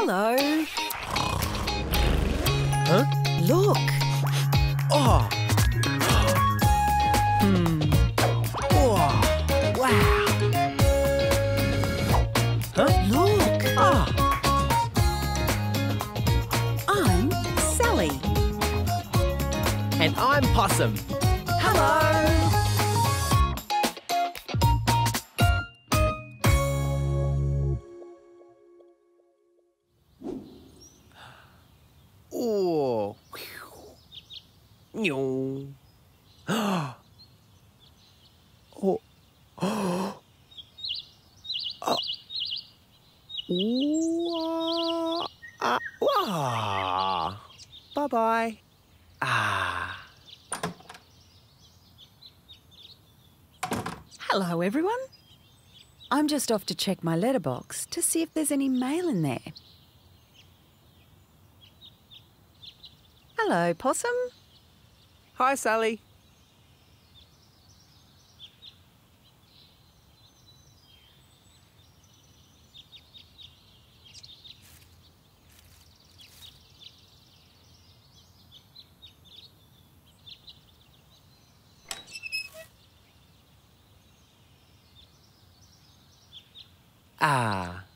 Hello. Huh? Look. Oh. Hmm. Oh. Wow. Huh? Look. Ah. I'm Sally. And I'm Possum. Hello. Nyo. oh. Oh. Wah. Ah. Wah. Bye-bye. Ah. Hello, everyone. I'm just off to check my letterbox to see if there's any mail in there. Hello, Possum. Hi, Sally. Ah.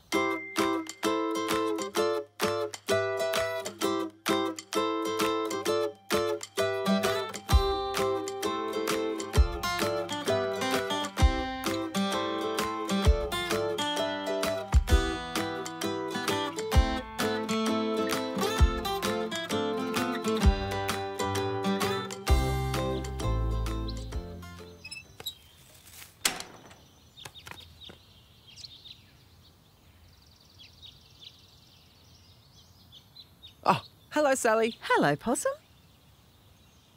Hello, Sally. Hello, Possum.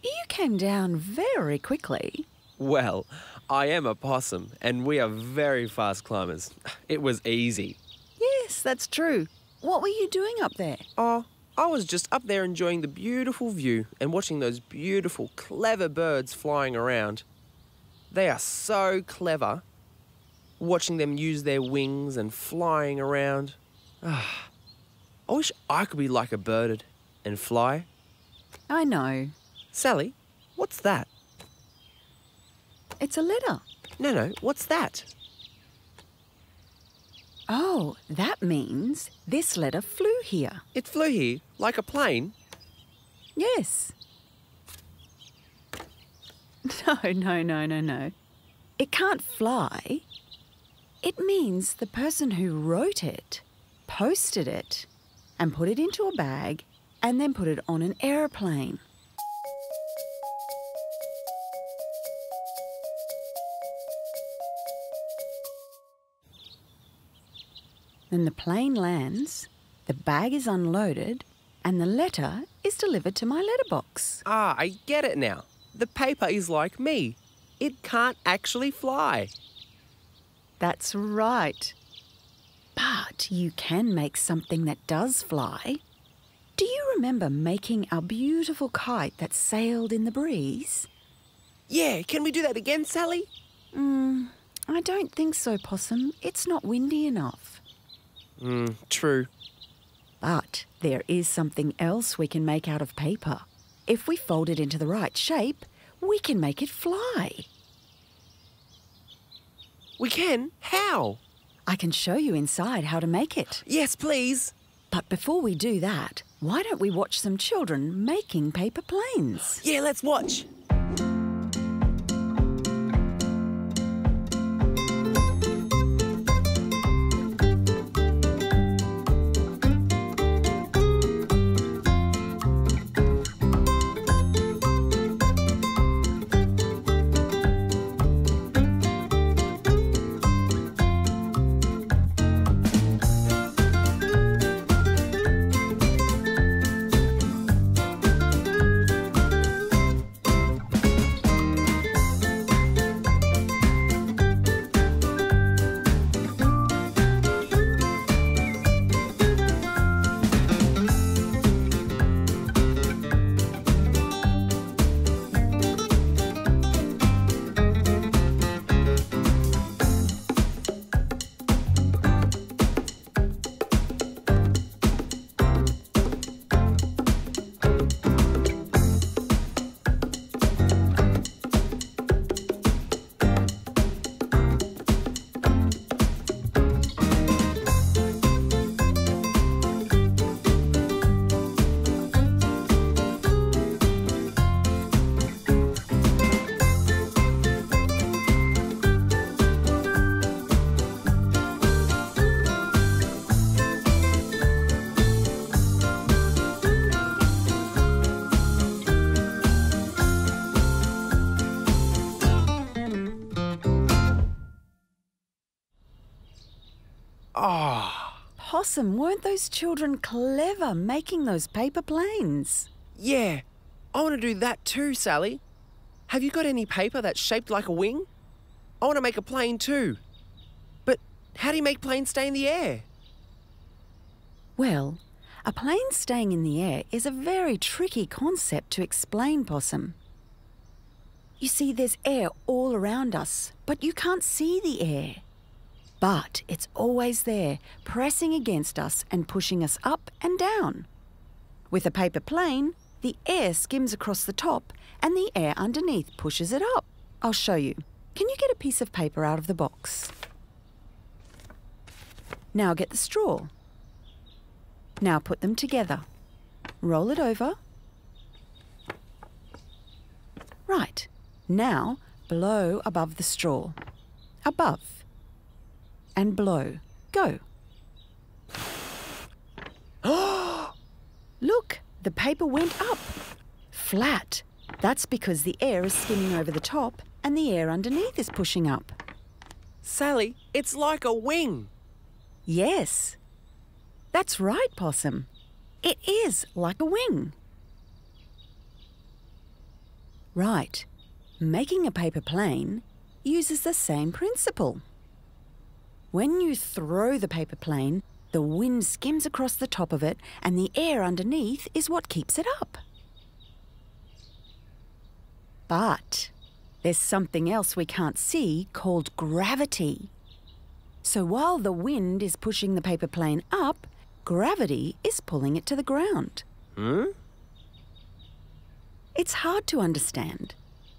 You came down very quickly. Well, I am a possum, and we are very fast climbers. It was easy. Yes, that's true. What were you doing up there? Oh, I was just up there enjoying the beautiful view and watching those beautiful, clever birds flying around. They are so clever. Watching them use their wings and flying around. Ah, I wish I could be like a bird and fly. I know. Sally, what's that? It's a letter. No, no, what's that? Oh, that means this letter flew here. It flew here like a plane. Yes. No, no, no, no, no. It can't fly. It means the person who wrote it posted it and put it into a bag and then put it on an aeroplane. Then the plane lands, the bag is unloaded, and the letter is delivered to my letterbox. Ah, I get it now. The paper is like me. It can't actually fly. That's right. But you can make something that does fly. Do you remember making our beautiful kite that sailed in the breeze? Yeah, can we do that again, Sally? Mm, I don't think so, Possum. It's not windy enough. Hmm, true. But there is something else we can make out of paper. If we fold it into the right shape, we can make it fly. We can? How? I can show you inside how to make it. Yes, please. But before we do that, why don't we watch some children making paper planes? Yeah, let's watch. Ah, Possum, weren't those children clever making those paper planes? yeah. I want to do that too, Sally. Have you got any paper that's shaped like a wing? I want to make a plane too. But how do you make planes stay in the air? Well, a plane staying in the air is a very tricky concept to explain, Possum. You see, there's air all around us, but you can't see the air. But it's always there, pressing against us and pushing us up and down. With a paper plane, the air skims across the top and the air underneath pushes it up. I'll show you. Can you get a piece of paper out of the box? Now get the straw. Now put them together. Roll it over. Right. Now blow above the straw. Above. And blow. Go. Look, the paper went up. Flat. That's because the air is skimming over the top and the air underneath is pushing up. Sally, it's like a wing. Yes. That's right, Possum. It is like a wing. Right. Making a paper plane uses the same principle. When you throw the paper plane, the wind skims across the top of it, and the air underneath is what keeps it up. But there's something else we can't see called gravity. So while the wind is pushing the paper plane up, gravity is pulling it to the ground. Hmm? It's hard to understand,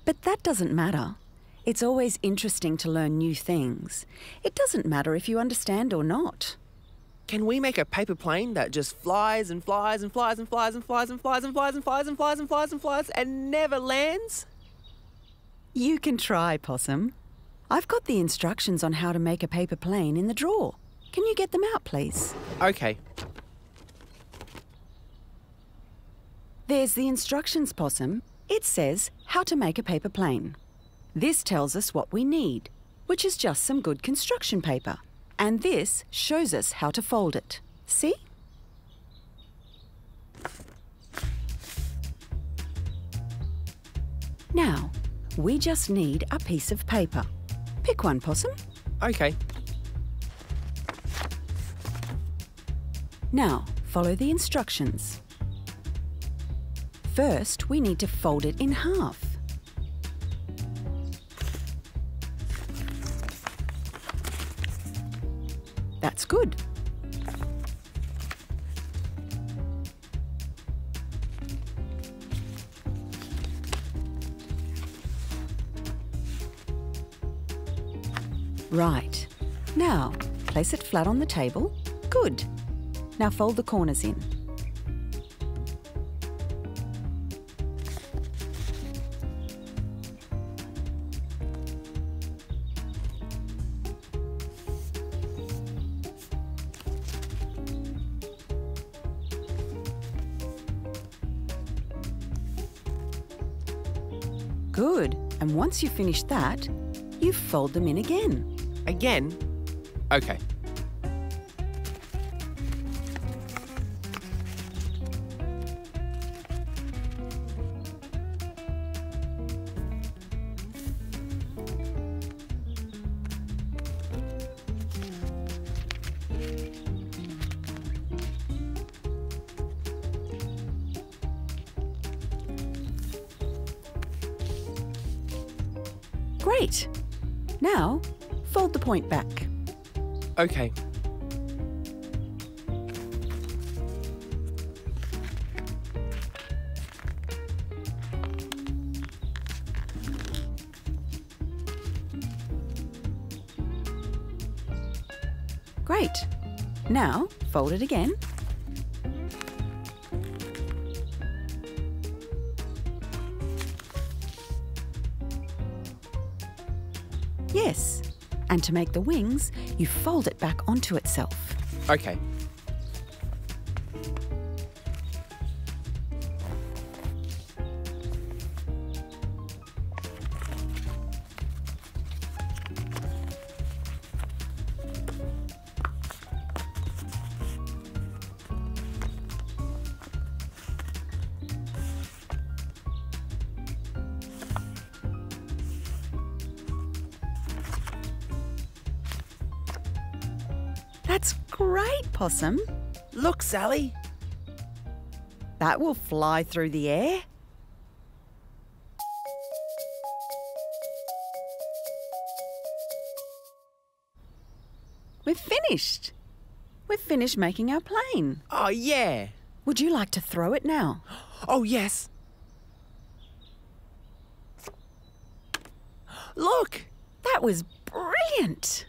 but that doesn't matter. It's always interesting to learn new things. It doesn't matter if you understand or not. Can we make a paper plane that just flies and flies and flies and flies and flies and flies and flies and flies and flies and flies and flies and never lands? You can try, Possum. I've got the instructions on how to make a paper plane in the drawer. Can you get them out, please? Okay. There's the instructions, Possum. It says how to make a paper plane. This tells us what we need, which is just some good construction paper. And this shows us how to fold it. See? Now, we just need a piece of paper. Pick one, Possum. Okay. Now, follow the instructions. First, we need to fold it in half. That's good. Right. Now, place it flat on the table. Good. Now fold the corners in. Good. And once you've finished that, you fold them in again. Again? Okay. Great. Now, fold the point back. Okay. Great. Now, fold it again. And to make the wings, you fold it back onto itself. Okay. Great, Possum. Look, Sally. That will fly through the air. We've finished. We've finished making our plane. Oh, yeah. Would you like to throw it now? Oh, yes. Look! That was brilliant.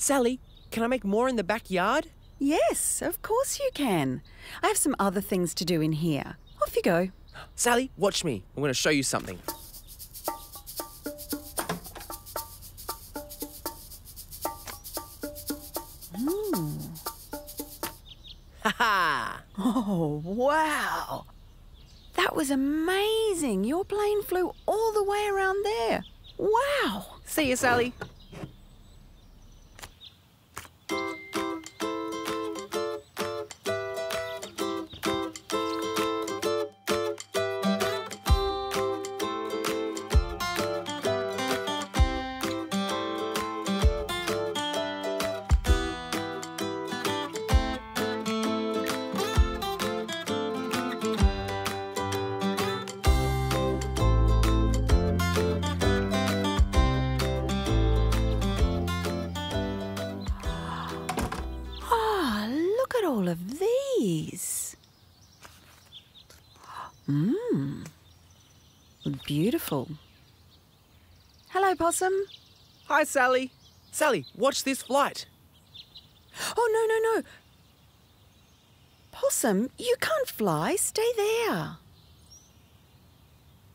Sally, can I make more in the backyard? Yes, of course you can. I have some other things to do in here. Off you go. Sally, watch me. I'm going to show you something. Hmm. Ha ha! Oh, wow. That was amazing. Your plane flew all the way around there. Wow. See you, Sally. Mmm. Beautiful. Hello, Possum. Hi, Sally. Sally, watch this flight. Oh, no, no, no. Possum, you can't fly. Stay there.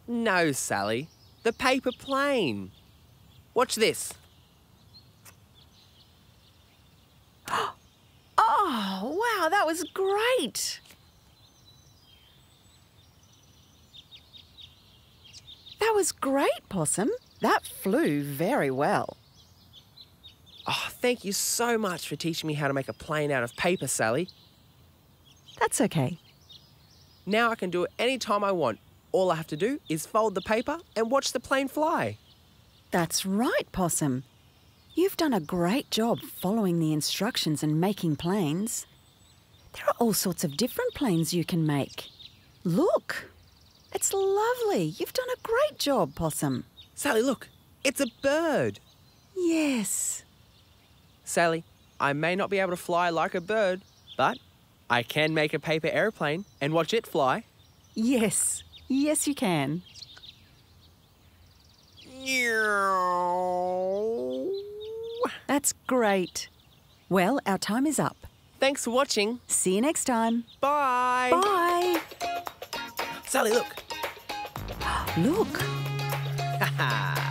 No, Sally. The paper plane. Watch this. Oh, wow, that was great. That was great, Possum. That flew very well. Oh, thank you so much for teaching me how to make a plane out of paper, Sally. That's okay. Now I can do it any time I want. All I have to do is fold the paper and watch the plane fly. That's right, Possum. You've done a great job following the instructions and making planes. There are all sorts of different planes you can make. Look, it's lovely. You've done a great job, Possum. Sally, look, it's a bird. Yes. Sally, I may not be able to fly like a bird, but I can make a paper aeroplane and watch it fly. Yes. Yes, you can. That's great. Well, our time is up. Thanks for watching. See you next time. Bye. Bye. Sally, look. Look.